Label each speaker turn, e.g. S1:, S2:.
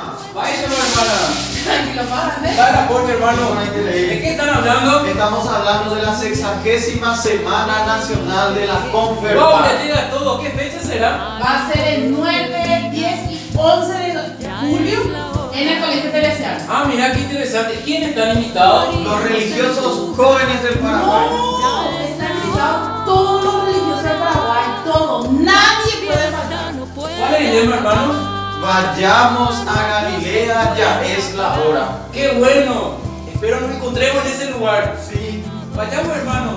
S1: hermana.
S2: Tranquilo,
S1: hermano. ¿De qué están hablando?
S3: Estamos hablando de la sexagésima Semana Nacional de la
S1: Vamos,
S3: Conferpa.
S1: le diga todo. ¿Qué fecha será?
S2: Va a ser el 9, 10 y 11 de julio en el Colegio Teresiano.
S1: Ah, mira qué interesante. ¿Quiénes están invitados?
S3: Los religiosos jóvenes del Paraguay.
S2: No, están invitados todos los religiosos de Paraguay, todos. Nadie puede faltar.
S1: ¿Cuál es el lema, hermanos?
S3: Vayamos a Galilea, ya es la hora.
S1: ¡Qué bueno! Espero nos encontremos en ese lugar.
S3: Sí.
S1: Vayamos, hermanos.